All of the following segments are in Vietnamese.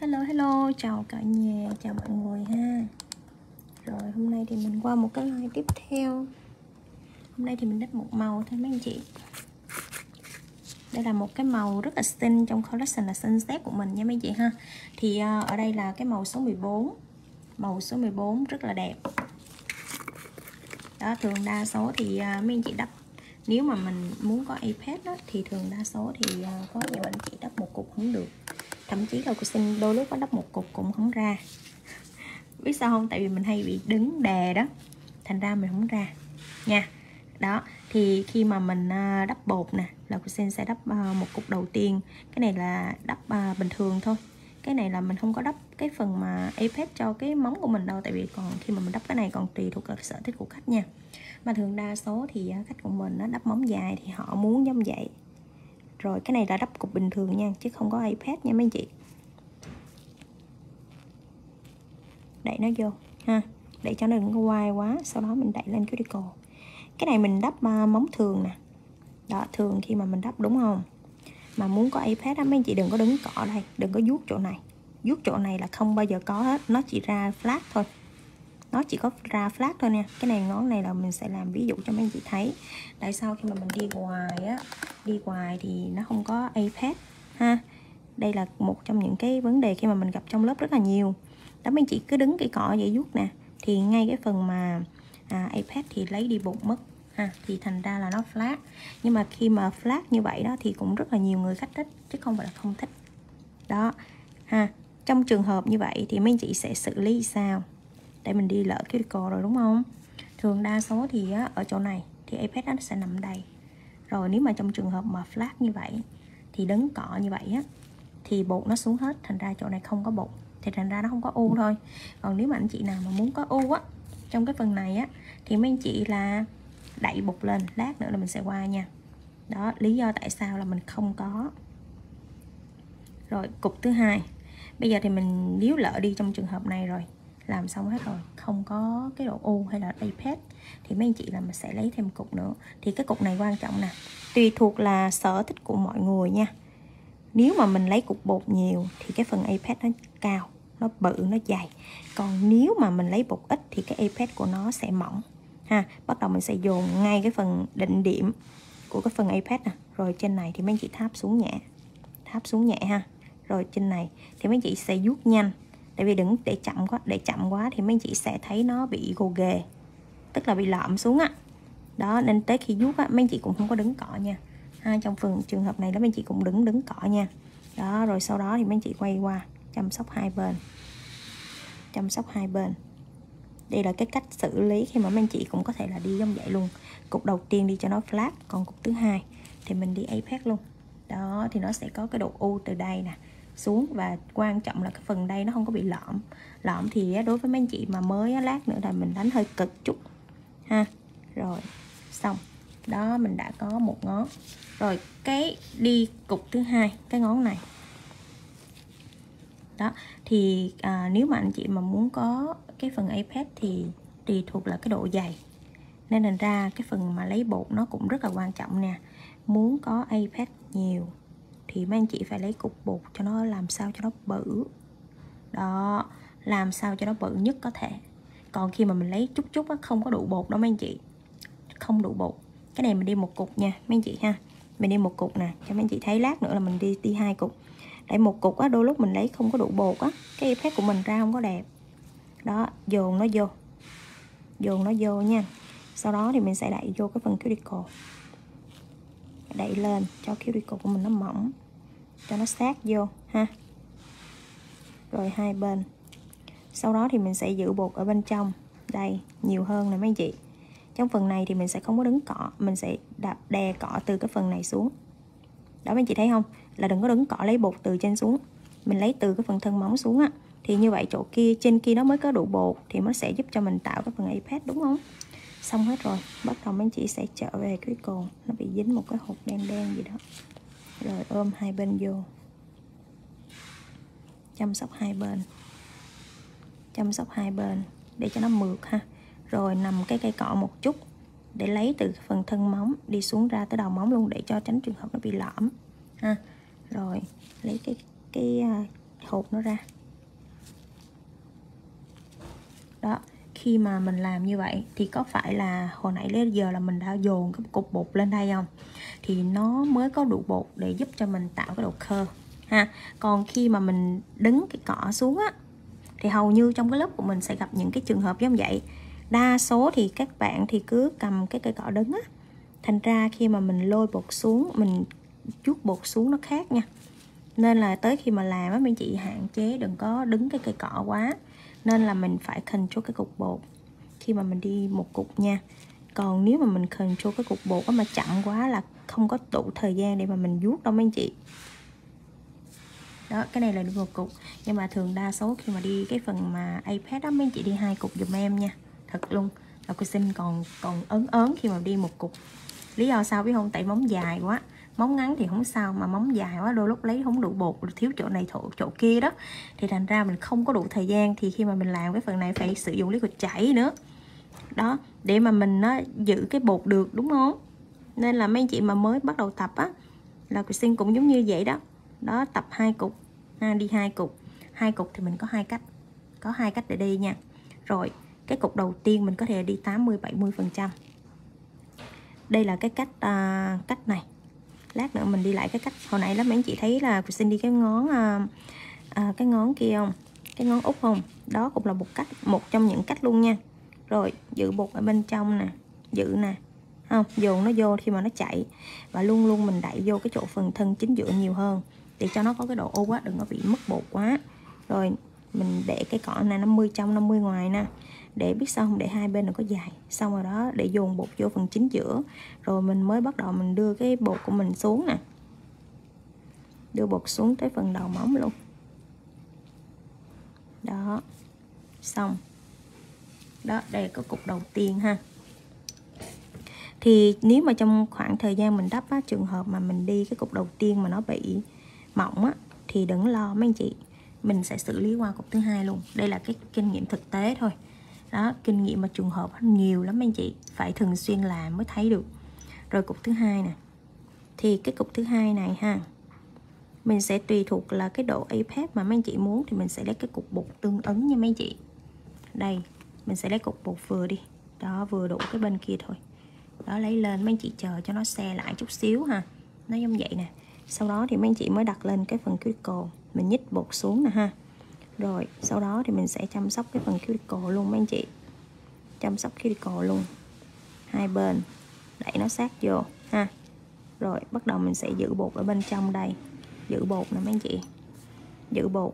Hello hello, chào cả nhà, chào mọi người ha. Rồi hôm nay thì mình qua một cái like tiếp theo. Hôm nay thì mình đắp một màu thôi mấy anh chị. Đây là một cái màu rất là xinh trong collection là sunset của mình nha mấy chị ha. Thì à, ở đây là cái màu số 14 Màu số 14 rất là đẹp. Đó thường đa số thì à, mấy anh chị đắp. Nếu mà mình muốn có iPad đó, thì thường đa số thì à, có nhiều anh chị đắp một cục không được thậm chí là cô sinh đôi lúc có đắp một cục cũng không ra. Biết sao không? Tại vì mình hay bị đứng đè đó. Thành ra mình không ra. Nha. Đó, thì khi mà mình ờ, đắp bột nè, là cô sinh sẽ đắp ờ, một cục đầu tiên. Cái này là đắp ờ, bình thường thôi. Cái này là mình không có đắp cái phần mà Apex cho cái móng của mình đâu. Tại vì còn khi mà mình đắp cái này còn tùy thuộc vào sở thích của khách nha. Mà thường đa số thì khách của mình nó đắp móng dài thì họ muốn giống vậy rồi, cái này là đắp cục bình thường nha, chứ không có ipad nha mấy chị. Đẩy nó vô, ha. Để cho nó đừng có quay quá, sau đó mình đẩy lên cuticle cái này mình đắp à, móng thường nè. Đó, thường khi mà mình đắp đúng không? Mà muốn có ipad á, mấy anh chị đừng có đứng cọ đây, đừng có vuốt chỗ này. Vuốt chỗ này là không bao giờ có hết, nó chỉ ra flat thôi nó chỉ có ra flat thôi nha. Cái này ngón này là mình sẽ làm ví dụ cho mấy anh chị thấy. Tại sao khi mà mình đi ngoài á đi ngoài thì nó không có ipad ha? Đây là một trong những cái vấn đề khi mà mình gặp trong lớp rất là nhiều. Đó mấy anh chị cứ đứng cái cọ vậy vuốt nè thì ngay cái phần mà à, ipad thì lấy đi bột mất ha? Thì thành ra là nó flat. Nhưng mà khi mà flat như vậy đó thì cũng rất là nhiều người khách thích chứ không phải là không thích. Đó ha? Trong trường hợp như vậy thì mấy anh chị sẽ xử lý sao? Để mình đi lỡ cái cò rồi đúng không? Thường đa số thì á, ở chỗ này thì iPad nó sẽ nằm đầy. rồi nếu mà trong trường hợp mà flat như vậy thì đứng cọ như vậy á thì bột nó xuống hết thành ra chỗ này không có bột. Thì thành ra nó không có u thôi. Còn nếu mà anh chị nào mà muốn có u á trong cái phần này á thì mấy anh chị là đẩy bột lên lát nữa là mình sẽ qua nha. Đó lý do tại sao là mình không có. Rồi cục thứ hai. Bây giờ thì mình nếu lỡ đi trong trường hợp này rồi làm xong hết rồi, không có cái độ u hay là iPad thì mấy anh chị là mình sẽ lấy thêm cục nữa. Thì cái cục này quan trọng nè, tùy thuộc là sở thích của mọi người nha. Nếu mà mình lấy cục bột nhiều, thì cái phần iPad nó cao, nó bự, nó dày. Còn nếu mà mình lấy bột ít, thì cái iPad của nó sẽ mỏng, ha. Bắt đầu mình sẽ dồn ngay cái phần định điểm của cái phần iPad nè. Rồi trên này thì mấy anh chị tháp xuống nhẹ, tháp xuống nhẹ ha. Rồi trên này thì mấy anh chị sẽ vuốt nhanh tại vì đừng để chậm quá, để chậm quá thì mấy anh chị sẽ thấy nó bị gồ ghề, tức là bị lõm xuống á. Đó, nên tới khi vuốt á, mấy anh chị cũng không có đứng cọ nha. Ha, trong phần, trường hợp này đó, mấy anh chị cũng đứng đứng cọ nha. Đó, rồi sau đó thì mấy anh chị quay qua, chăm sóc hai bên. Chăm sóc hai bên. Đây là cái cách xử lý khi mà mấy anh chị cũng có thể là đi giống vậy luôn. Cục đầu tiên đi cho nó flat, còn cục thứ hai thì mình đi apex luôn. Đó, thì nó sẽ có cái độ u từ đây nè xuống và quan trọng là cái phần đây nó không có bị lõm. Lõm thì đối với mấy anh chị mà mới lát nữa là mình đánh hơi cực chút ha. Rồi xong. Đó mình đã có một ngón. Rồi cái đi cục thứ hai cái ngón này. Đó thì à, nếu mà anh chị mà muốn có cái phần iPad thì tùy thuộc là cái độ dày. Nên thành ra cái phần mà lấy bột nó cũng rất là quan trọng nè. Muốn có iPad nhiều thì mấy anh chị phải lấy cục bột cho nó làm sao cho nó bự. Đó, làm sao cho nó bự nhất có thể. Còn khi mà mình lấy chút chút á, không có đủ bột đó mấy anh chị. Không đủ bột. Cái này mình đi một cục nha, mấy anh chị ha. Mình đi một cục nè, cho mấy anh chị thấy lát nữa là mình đi đi hai cục. Để một cục á, đôi lúc mình lấy không có đủ bột á, cái effect của mình ra không có đẹp. Đó, dồn nó vô. Dồn nó vô nha. Sau đó thì mình sẽ đẩy vô cái phần cuticle đẩy lên cho cuticle của mình nó mỏng, cho nó sát vô, ha. Rồi hai bên. Sau đó thì mình sẽ giữ bột ở bên trong đây nhiều hơn nè mấy anh chị. Trong phần này thì mình sẽ không có đứng cọ mình sẽ đạp đè cọ từ cái phần này xuống. Đó, mấy chị thấy không? Là đừng có đứng cọ lấy bột từ trên xuống. Mình lấy từ cái phần thân móng xuống á, thì như vậy chỗ kia, trên kia nó mới có đủ bột thì nó sẽ giúp cho mình tạo cái phần iPad, đúng không? Xong hết rồi. Bắt đầu mấy chị sẽ trở về cái cồn. Nó bị dính một cái hột đen đen gì đó. Rồi ôm hai bên vô. Chăm sóc hai bên. Chăm sóc hai bên. Để cho nó mượt ha. Rồi nằm cái cây cọ một chút. Để lấy từ phần thân móng. Đi xuống ra tới đầu móng luôn để cho tránh trường hợp nó bị lõm. Ha. Rồi lấy cái cái hộp hột nó ra. Đó khi mà mình làm như vậy thì có phải là hồi nãy đến giờ là mình đã dồn cái cục bột lên đây không? Thì nó mới có đủ bột để giúp cho mình tạo cái độ khơ, ha. Còn khi mà mình đứng cái cọ xuống á, thì hầu như trong cái lớp của mình sẽ gặp những cái trường hợp giống vậy. Đa số thì các bạn thì cứ cầm cái cây cọ đứng á. Thành ra khi mà mình lôi bột xuống, mình chút bột xuống nó khác nha. Nên là tới khi mà làm á, mấy chị hạn chế đừng có đứng cái cây cọ quá nên là mình phải control cái cục bột khi mà mình đi một cục nha. Còn nếu mà mình control cái cục bột mà chậm quá là không có đủ thời gian để mà mình vuốt đâu mấy anh chị. Đó, cái này là được một cục. Nhưng mà thường đa số khi mà đi cái phần mà iPad đó mấy anh chị đi hai cục dùm em nha. Thật luôn. Là cô xin còn còn ớn ớn khi mà đi một cục. Lý do sao biết không? Tại móng dài quá móng ngắn thì không sao mà móng dài quá đôi lúc lấy không đủ bột thiếu chỗ này chỗ, chỗ kia đó. Thì thành ra mình không có đủ thời gian thì khi mà mình làm cái phần này phải sử dụng lý quịch chảy nữa. Đó để mà mình nó giữ cái bột được đúng không? Nên là mấy anh chị mà mới bắt đầu tập á là cô xin cũng giống như vậy đó. Đó tập hai cục ha, đi hai cục. Hai cục thì mình có hai cách có hai cách để đi nha. Rồi cái cục đầu tiên mình có thể đi 80 70 phần trăm. Đây là cái cách uh, cách này lát nữa mình đi lại cái cách hồi nãy lắm mấy anh chị thấy là cô xin đi cái ngón à, à, cái ngón kia không? Cái ngón út không? Đó cũng là một cách một trong những cách luôn nha. Rồi giữ bột ở bên trong nè giữ nè không? Dồn nó vô khi mà nó chạy và luôn luôn mình đẩy vô cái chỗ phần thân chính giữa nhiều hơn. Để cho nó có cái độ ô quá đừng có bị mất bột quá. Rồi mình để cái cỏ này 50 trong 50 ngoài nè. Để biết sao không? Để hai bên nó có dài. Xong rồi đó để dồn bột vô phần chính giữa. Rồi mình mới bắt đầu mình đưa cái bột của mình xuống nè. Đưa bột xuống tới phần đầu móng luôn. Đó. Xong. Đó đây là cái cục đầu tiên ha. Thì nếu mà trong khoảng thời gian mình đắp á, trường hợp mà mình đi cái cục đầu tiên mà nó bị mỏng á, thì đừng lo mấy anh chị mình sẽ xử lý qua cục thứ hai luôn. Đây là cái kinh nghiệm thực tế thôi. Đó, kinh nghiệm mà trường hợp nhiều lắm anh chị. Phải thường xuyên làm mới thấy được. Rồi cục thứ hai nè. Thì cái cục thứ hai này ha, mình sẽ tùy thuộc là cái độ apex mà mấy anh chị muốn thì mình sẽ lấy cái cục bột tương ứng nha mấy anh chị. Đây, mình sẽ lấy cục bột vừa đi. Đó, vừa đủ cái bên kia thôi. Đó, lấy lên mấy anh chị chờ cho nó xe lại chút xíu ha. Nó giống vậy nè. Sau đó thì mấy anh chị mới đặt lên cái phần cuticle mình nhích bột xuống nè ha. Rồi, sau đó thì mình sẽ chăm sóc cái phần cuticle luôn mấy anh chị. Chăm sóc cuticle luôn. Hai bên, đẩy nó sát vô ha. Rồi, bắt đầu mình sẽ giữ bột ở bên trong đây. Giữ bột nè mấy anh chị. Giữ bột.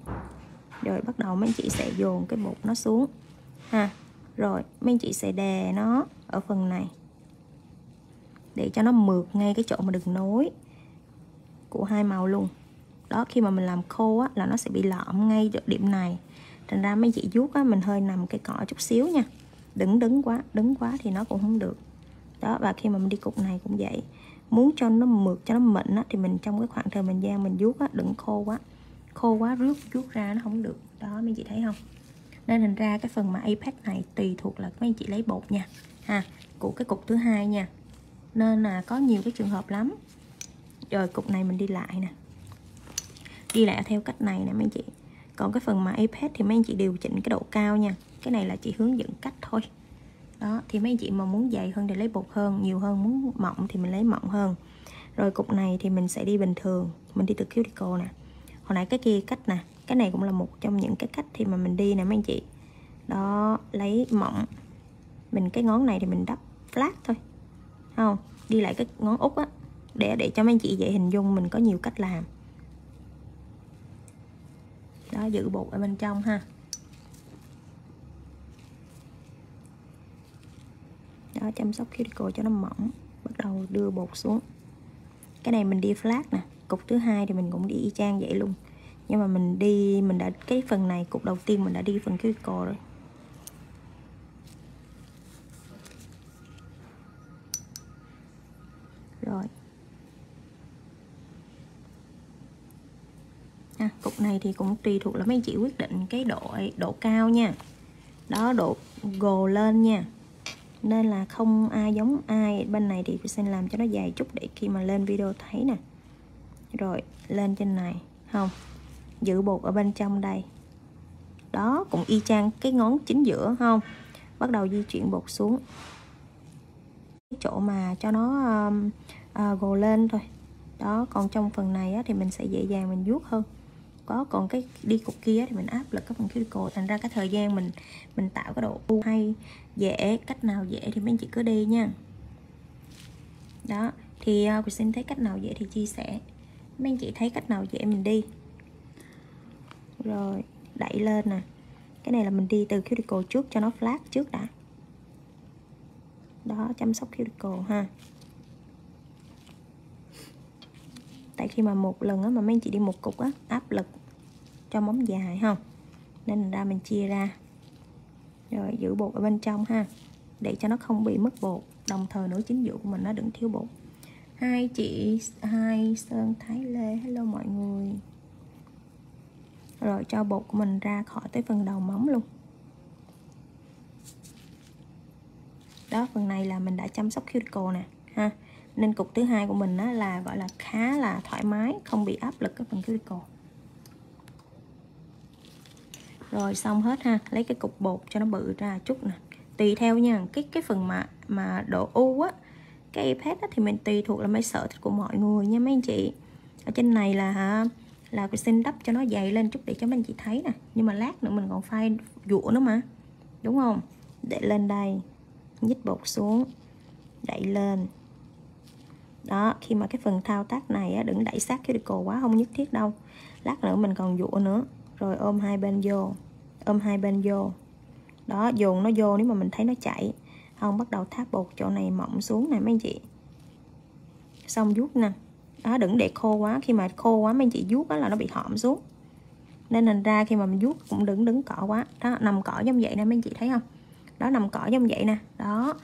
Rồi, bắt đầu mấy anh chị sẽ dồn cái bột nó xuống ha. Rồi, mấy anh chị sẽ đè nó ở phần này. Để cho nó mượt ngay cái chỗ mà đừng nối của hai màu luôn đó, khi mà mình làm khô á, là nó sẽ bị lõm ngay điểm này. Thành ra mấy chị vuốt á, mình hơi nằm cái cọ chút xíu nha. Đứng đứng quá đứng quá thì nó cũng không được. Đó, và khi mà mình đi cục này cũng vậy. Muốn cho nó mượt, cho nó mịn á, thì mình trong cái khoảng thời mình gian mình vuốt á, đừng khô quá. Khô quá rước vuốt ra nó không được. Đó, mấy chị thấy không? Nên thành ra cái phần mà apex này tùy thuộc là mấy chị lấy bột nha. Ha, của cái cục thứ hai nha. Nên là có nhiều cái trường hợp lắm. Rồi cục này mình đi lại nè đi lại theo cách này nè mấy anh chị. Còn cái phần mà iPad thì mấy anh chị điều chỉnh cái độ cao nha. Cái này là chỉ hướng dẫn cách thôi. Đó, thì mấy anh chị mà muốn dày hơn thì lấy bột hơn, nhiều hơn, muốn mỏng thì mình lấy mỏng hơn. Rồi cục này thì mình sẽ đi bình thường, mình đi từ cuticle nè. Hồi nãy cái kia cách nè, cái này cũng là một trong những cái cách thì mà mình đi nè mấy anh chị. Đó, lấy mỏng. Mình, cái ngón này thì mình đắp flat thôi không? Đi lại cái ngón út á, để để cho mấy anh chị dễ hình dung mình có nhiều cách làm đó, giữ bột ở bên trong ha. Đó, chăm sóc cuticle cho nó mỏng, bắt đầu đưa bột xuống. Cái này mình đi flat nè, cục thứ hai thì mình cũng đi y chang vậy luôn. Nhưng mà mình đi, mình đã, cái phần này, cục đầu tiên mình đã đi phần cuticle rồi. Rồi à, cục này thì cũng tùy thuộc là mấy chị quyết định cái độ độ cao nha. Đó độ gồ lên nha. Nên là không ai giống ai bên này thì xin làm cho nó dài chút để khi mà lên video thấy nè. Rồi lên trên này không giữ bột ở bên trong đây. Đó cũng y chang cái ngón chính giữa không? Bắt đầu di chuyển bột xuống. Chỗ mà cho nó um, uh, gồ lên thôi. Đó còn trong phần này á, thì mình sẽ dễ dàng mình vuốt hơn có còn cái đi cục kia thì mình áp lực các phần cuticle thành ra cái thời gian mình mình tạo cái độ u hay dễ cách nào dễ thì mấy anh chị cứ đi nha. Đó thì uh, xin thấy cách nào dễ thì chia sẻ. Mấy anh chị thấy cách nào dễ mình đi. Rồi đẩy lên nè. Cái này là mình đi từ cuticle trước cho nó flat trước đã. Đó chăm sóc cuticle ha. Tại khi mà một lần á, mà mấy anh chị đi một cục á, áp lực cho móng dài không? Nên ra mình chia ra. Rồi giữ bột ở bên trong ha để cho nó không bị mất bột. Đồng thời nữa chính vụ của mình nó đừng thiếu bột. Hai chị hai sơn thái lê hello mọi người. Rồi cho bột của mình ra khỏi tới phần đầu móng luôn. Đó phần này là mình đã chăm sóc cuticle nè ha nên cục thứ hai của mình đó là gọi là khá là thoải mái không bị áp lực cái phần cuticle rồi xong hết ha lấy cái cục bột cho nó bự ra chút nè. Tùy theo nha cái cái phần mà mà độ u á cái iPad á, thì mình tùy thuộc là mấy sở thích của mọi người nha mấy anh chị. Ở trên này là hả là cái xin đắp cho nó dày lên chút để cho mấy anh chị thấy nè. Nhưng mà lát nữa mình còn phai dũa nữa mà đúng không? Để lên đây nhích bột xuống đẩy lên đó khi mà cái phần thao tác này á, đừng đẩy sát cái cuticle quá không nhất thiết đâu. Lát nữa mình còn dụa nữa. Rồi ôm hai bên vô ôm hai bên vô. Đó dồn nó vô nếu mà mình thấy nó chảy. Không bắt đầu tháp bột chỗ này mỏng xuống nè mấy anh chị. Xong vuốt nè. Đó đừng để khô quá. Khi mà khô quá mấy anh chị vuốt là nó bị hõm xuống. Nên thành ra khi mà mình vuốt cũng đừng đứng cọ quá. Đó nằm cọ giống vậy nè mấy anh chị thấy không? Đó nằm cọ giống vậy nè. Đó.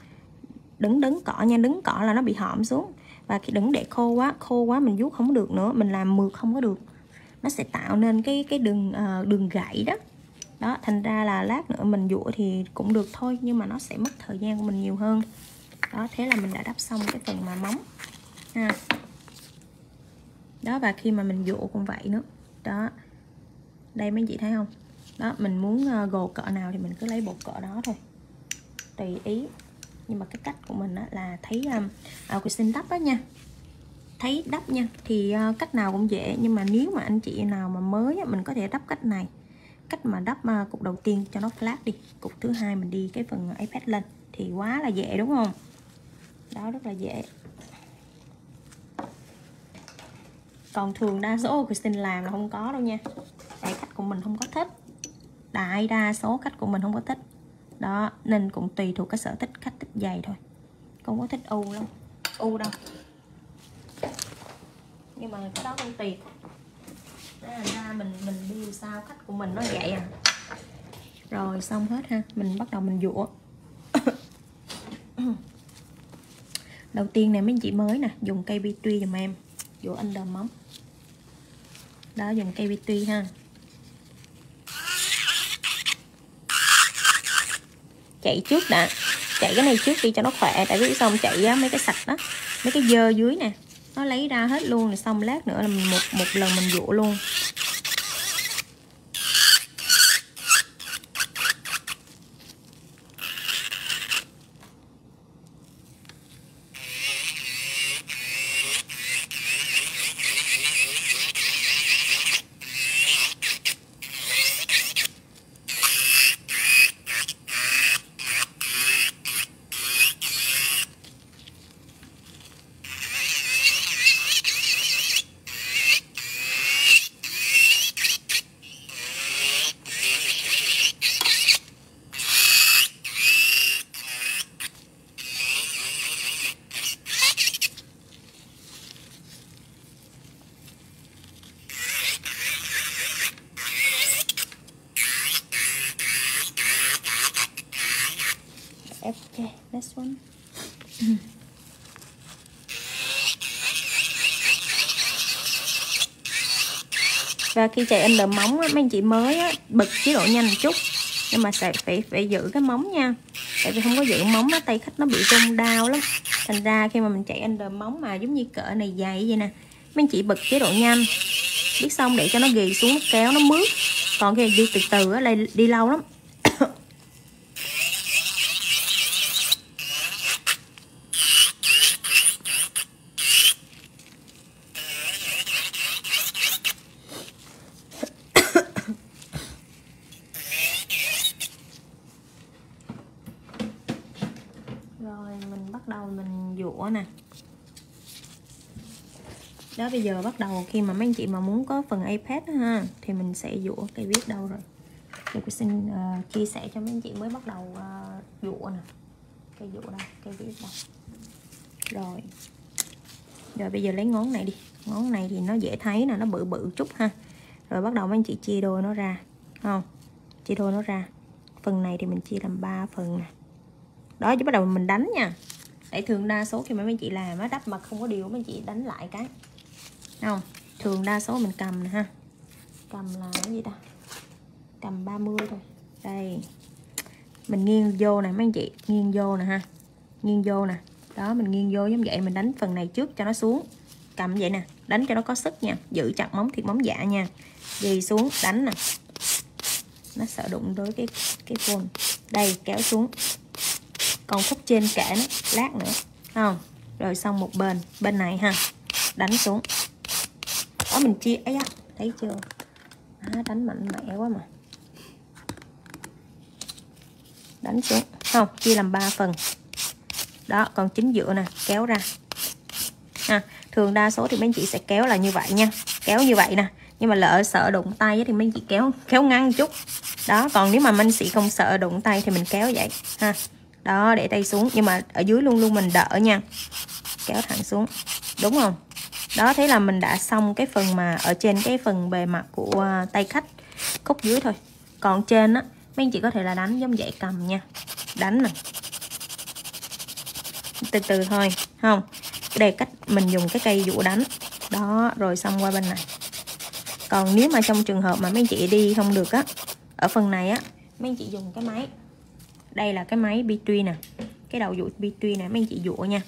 Đứng đứng cọ nha. Đứng cọ là nó bị hõm xuống và khi đừng để khô quá khô quá mình vuốt không được nữa mình làm mượt không có được. Nó sẽ tạo nên cái cái đường uh, đường gãy đó. Đó thành ra là lát nữa mình dũa thì cũng được thôi nhưng mà nó sẽ mất thời gian của mình nhiều hơn. Đó thế là mình đã đắp xong cái phần mà móng. Ha. Đó và khi mà mình dụa cũng vậy nữa. Đó. Đây mấy chị thấy không? Đó mình muốn ờ, gồ cỡ nào thì mình cứ lấy bột cỡ đó thôi. Tùy ý nhưng mà cái cách của mình á, là thấy um, uh, xin đắp đó nha. Thấy đắp nha thì uh, cách nào cũng dễ. Nhưng mà nếu mà anh chị nào mà mới á, mình có thể đắp cách này. Cách mà đắp uh, cục đầu tiên cho nó flat đi. Cục thứ hai mình đi cái phần ipad lên. Thì quá là dễ đúng không? Đó rất là dễ. Còn thường đa số của xin làm là không có đâu nha. Tại cách của mình không có thích. Đại đa số cách của mình không có thích đó, nên cũng tùy thuộc cái sở thích khách thích dày thôi. Không có thích u đâu. U đâu. Nhưng mà cái đó cũng tùy ra ra mình mình đi sao khách của mình nó vậy à? Rồi, xong hết ha. Mình bắt đầu mình dũa đầu tiên này mấy chị mới nè. Dùng cây bi tuy giùm em. Dụa under móng. Đó, dùng cây bi tuy ha. Chạy trước đã. Chạy cái này trước đi cho nó khỏe tại vì xong chạy á, mấy cái sạch đó mấy cái dơ dưới nè nó lấy ra hết luôn rồi xong lát nữa là mình một một lần mình dụ luôn. Khi chạy under móng á, mấy anh chị mới á, bật chế độ nhanh một chút. Nhưng mà phải phải phải giữ cái móng nha. Tại vì không có giữ móng á, tay khách nó bị rung đau lắm. Thành ra khi mà mình chạy under móng mà giống như cỡ này dày vậy nè mấy anh chị bật chế độ nhanh. Biết xong để cho nó ghì xuống nó kéo nó mướt. Còn khi đi từ từ á đây đi lâu lắm rồi mình bắt đầu mình dũa nè đó bây giờ bắt đầu khi mà mấy anh chị mà muốn có phần iPad đó, ha thì mình sẽ dũa cây viết đâu rồi. Thì cô xin uh, chia sẻ cho mấy anh chị mới bắt đầu ờ, uh, dũa nè. Cây dũa đâu cây viết đâu rồi. Rồi bây giờ lấy ngón này đi. Ngón này thì nó dễ thấy nè nó bự bự chút ha. Rồi bắt đầu mấy anh chị chia đôi nó ra không? Chia đôi nó ra. Phần này thì mình chia làm 3 phần nè. Đó chứ bắt đầu mình đánh nha. Để thường đa số khi mà mấy chị làm á đắp mà không có điều mấy chị đánh lại cái không, thường đa số mình cầm nè ha. Cầm là cái gì ta? Cầm 30 thôi. Đây. Mình nghiêng vô nè, mấy anh chị, nghiêng vô nè ha. Nghiêng vô nè. Đó, mình nghiêng vô giống vậy, mình đánh phần này trước cho nó xuống. Cầm vậy nè, đánh cho nó có sức nha. Giữ chặt móng thịt móng dạ nha. Ghi xuống, đánh nè. Nó sợ đụng đối cái cái phone đây, kéo xuống. Còn khúc trên kệ nó, lát nữa. Không, rồi xong một bên bên này ha. Đánh xuống đó mình chia ấy á thấy chưa? À, đánh mạnh mẽ quá mà. Đánh xuống. Không chia làm 3 phần. Đó còn chính giữa nè kéo ra. À, thường đa số thì mấy chị sẽ kéo là như vậy nha. Kéo như vậy nè. Nhưng mà lỡ sợ đụng tay thì mấy chị kéo kéo ngăn chút. Đó còn nếu mà minh sĩ không sợ đụng tay thì mình kéo vậy. Ha đó để tay xuống. Nhưng mà ở dưới luôn luôn mình đỡ nha. Kéo thẳng xuống. Đúng không? Đó, thế là mình đã xong cái phần mà ở trên cái phần bề mặt của à, tay khách khúc dưới thôi. Còn trên á, mấy anh chị có thể là đánh giống vậy cầm nha. Đánh nè. Từ từ thôi, không? Đây cách mình dùng cái cây dụ đánh. Đó, rồi xong qua bên này. Còn nếu mà trong trường hợp mà mấy anh chị đi không được á, ở phần này á, mấy anh chị dùng cái máy. Đây là cái máy B3 nè. Cái đầu dụ B3 nè, mấy anh chị dụ nha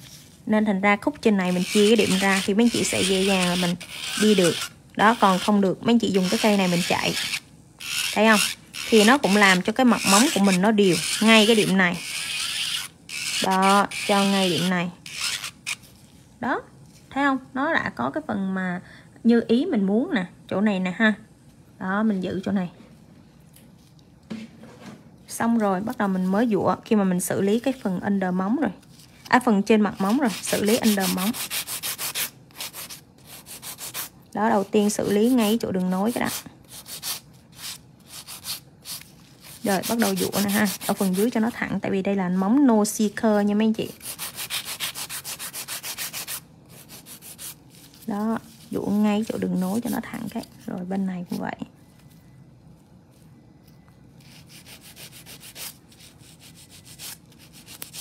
nên thành ra khúc trên này mình chia cái điểm ra thì mấy chị sẽ dễ dàng là mình đi được. Đó, còn không được, mấy chị dùng cái cây này mình chạy. Thấy không? Thì nó cũng làm cho cái mặt móng của mình nó đều ngay cái điểm này. Đó, cho ngay điểm này. Đó, thấy không? Nó đã có cái phần mà như ý mình muốn nè, chỗ này nè ha. Đó, mình giữ chỗ này. Xong rồi, bắt đầu mình mới dũa khi mà mình xử lý cái phần under móng rồi à phần trên mặt móng rồi, xử lý under móng. Đó, đầu tiên xử lý ngay chỗ đường nối cái đó. Rồi, bắt đầu dũa nè ha. Ở phần dưới cho nó thẳng, tại vì đây là móng no seeker nha mấy anh chị. Đó dũa ngay chỗ đường nối cho nó thẳng cái. Rồi, bên này cũng vậy.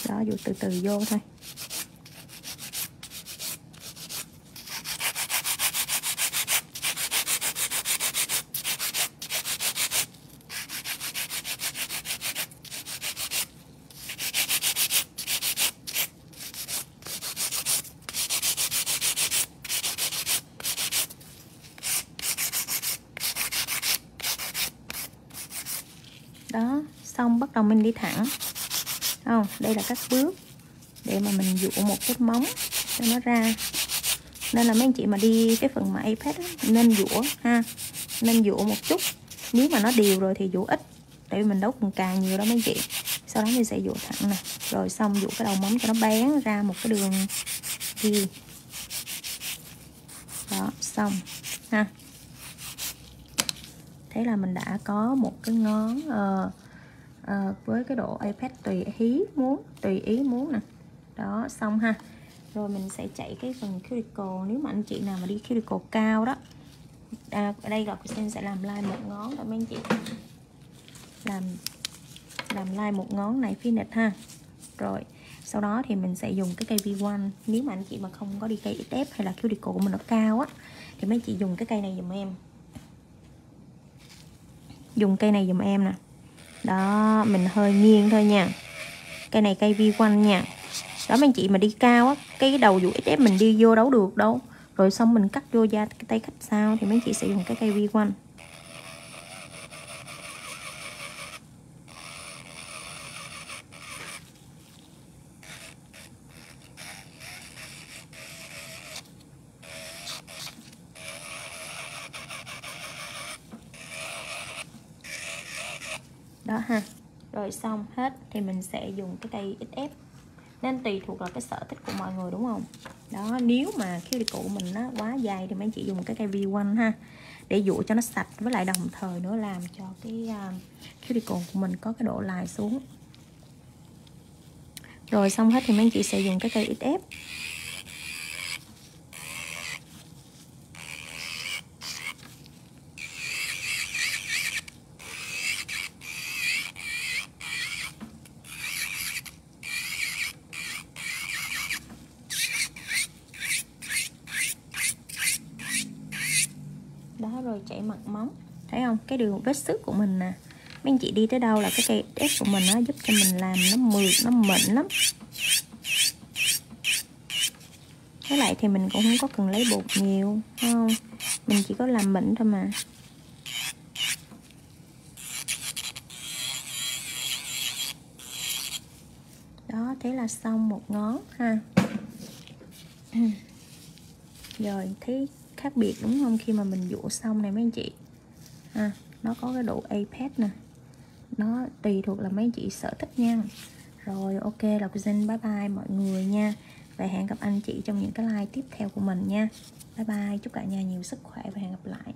Đó dù từ từ vô thôi. Đó xong bắt đầu mình đi thẳng không đây là các bước để mà mình dụ một cái móng cho nó ra. Nên là mấy anh chị mà đi cái phần mà iPad đó, nên dũa ha nên dũa một chút. Nếu mà nó đều rồi thì dũa ít tại vì mình đấu cần càng nhiều đó mấy anh chị. Sau đó mình sẽ dũa thẳng nè rồi xong dũa cái đầu móng cho nó bén ra một cái đường ghi đó xong ha. Thế là mình đã có một cái ngón uh, à, với cái độ iPad tùy ý muốn tùy ý muốn nè. Đó xong ha. Rồi mình sẽ chạy cái phần cuticle. Nếu mà anh chị nào mà đi cuticle cao đó à, ở đây gặp sen sẽ làm like một ngón. Để mấy anh chị. Làm làm like một ngón này finish ha. Rồi sau đó thì mình sẽ dùng cái cây V1 nếu mà anh chị mà không có đi cây XF hay là cuticle của mình nó cao á thì mấy chị dùng cái cây này dùm em. Dùng cây này dùm em nè đó, mình hơi nghiêng thôi nha. Cây này cây vi quanh nha. Đó, mấy anh chị mà đi cao á, cái đầu dụ XF mình đi vô đấu được đâu. Rồi xong mình cắt vô da cái tay khách sao thì mấy chị sẽ dùng cái cây vi quanh đó ha rồi xong hết thì mình sẽ dùng cái cây XF nên tùy thuộc vào cái sở thích của mọi người đúng không? Đó nếu mà cuticle của mình nó quá dài thì mấy chị dùng cái cây V1 ha để dụ cho nó sạch với lại đồng thời nữa làm cho cái à, uh, cuticle của mình có cái độ lại xuống. Rồi xong hết thì mấy chị sẽ dùng cái cây XF đó rồi chảy mặt móng thấy không cái đường vết xước của mình nè. Mấy anh chị đi tới đâu là cái cây ép của mình nó giúp cho mình làm nó mượt nó mịn lắm. Với lại thì mình cũng không có cần lấy bột nhiều không? Mình chỉ có làm mịn thôi mà. Đó thế là xong một ngón ha. Rồi thấy khác biệt đúng không khi mà mình dụ xong này mấy anh chị? À, nó có cái độ apex nè. Nó tùy thuộc là mấy chị sở thích nha. Rồi, ok, lộc xin bye bye mọi người nha. Và hẹn gặp anh chị trong những cái like tiếp theo của mình nha. Bye bye, chúc cả nhà nhiều sức khỏe và hẹn gặp lại.